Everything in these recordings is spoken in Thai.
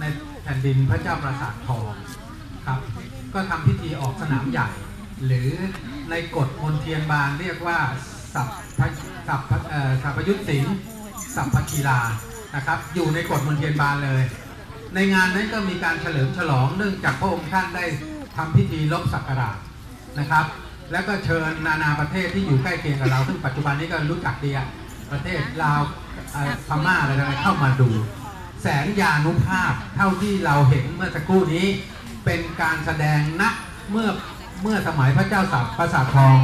ในแผ่นดินพระเจ้าปราสาททองครับ ก็ทำพิธีออกสนามใหญ่ หรือในกฎมนเทียนบานเรียกว่าสัพพสัพพะเอ่อสัพยุตศิลป์สัพพกีฬานะครับอยู่ในกฎมนเทียนบานเลย ในงานนั้นก็มีการเฉลิมฉลองเนื่องจากพระองค์ท่านได้ทำพิธีลบสักการะนะครับ แล้วก็เชิญนานาประเทศที่อยู่ใกล้เคียงกับเราซึ่งปัจจุบันนี้ก็รู้จักดีประเทศลาวพม่าอะไรต่างๆเข้ามาดู แสนยานุภาพเท่าที่เราเห็นเมื่อสักครู่นี้ เป็นการแสดงณเมื่อเมื่อสมัยพระเจ้าสับประสาททอง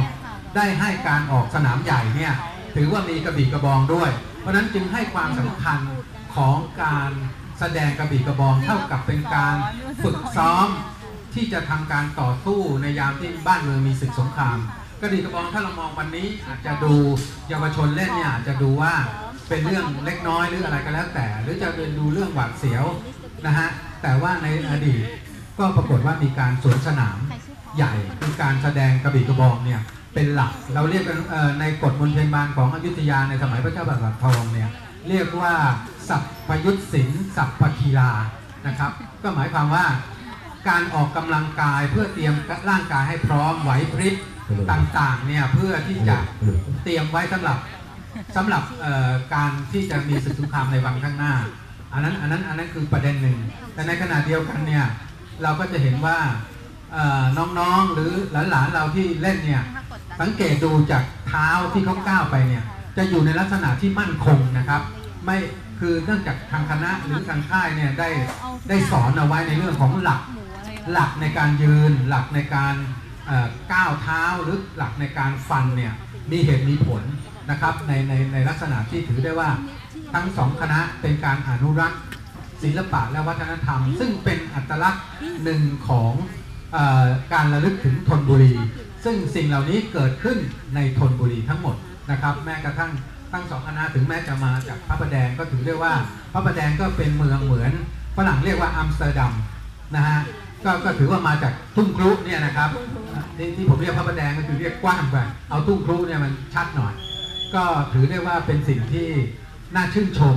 ได้ให้การออกสนามใหญ่เนี่ยถือว่ามีกระบี่กระบองด้วย เพราะฉะนั้นจึงให้ความสำคัญของการแสดงกระบี่กระบองเท่ากับเป็นการฝึกซ้อมที่จะทำการต่อสู้ในยามที่บ้านเมืองมีศึกสงครามกระบี่กระบองถ้าเรามองวันนี้อาจจะดูเยาวชนเล่นเนี่ยอาจจะดูว่า เป็นเรื่องเล็กน้อยหรืออะไรก็แล้วแต่ หรือจะเป็นดูเรื่องหวาดเสียวนะฮะแต่ว่าในอดีตก็ปรากฏว่ามีการสวนสนามใหญ่คือการแสดงกระบี่กระบองเนี่ยเป็นหลักเราเรียกกันในกฎมนเทียนบานของอยุธยาในสมัยพระเจ้าบรรลัทองเนี่ยเรียกว่าสัพพยุตศิลป์สัพพคีลานะครับ ก็หมายความว่าการออกกำลังกายเพื่อเตรียมร่างกายให้พร้อมไหวพริบต่างๆเนี่ยเพื่อที่จะเตรียมไว้สำหรับ สำหรับการที่จะมีศึกสงครามในวันข้างหน้า อันนั้นอันนั้นอันนั้นคือประเด็นหนึ่ง แต่ในขณะเดียวกันเนี่ยเราก็จะเห็นว่าน้องๆหรือหลานๆเราที่เล่นเนี่ยสังเกตดูจากเท้าที่เขาก้าวไปเนี่ยจะอยู่ในลักษณะที่มั่นคงนะครับ ไม่คือเนื่องจากทางคณะหรือทางค่ายเนี่ยได้ได้สอนเอาไว้ในเรื่องของหลักหลักในการยืน หลักในการก้าวเท้าหรือหลักในการฟันเนี่ยมีเหตุมีผล นะครับในในในลักษณะที่ถือได้ว่าทั้งสองคณะเป็นการอนุรักษ์ศิลปะและวัฒนธรรม ซึ่งเป็นอัตลักษณ์หนึ่งของออการระลึกถึงธนบุรี ซึ่งสิ่งเหล่านี้เกิดขึ้นในธนบุรีทั้งหมดนะครับแม้กระทั่งทั้งสองคณะถึงแม้จะมาจากพระประแดงก็ถือได้ว่าพระประแดงก็เป็นเมืองเหมือนฝรั่งเรียกว่าอัมสเตอร์ดัมนะฮะก็ก็ถือว่ามาจากทุ่งครุเนี่ยนะครับที่ที่ผมเรียกพระประแดงก็คือเรียกกว้างไปเอาทุ่งครุเนี่ยมันชัดหน่อย ก็ถือได้ว่าเป็นสิ่งที่น่าชื่นชม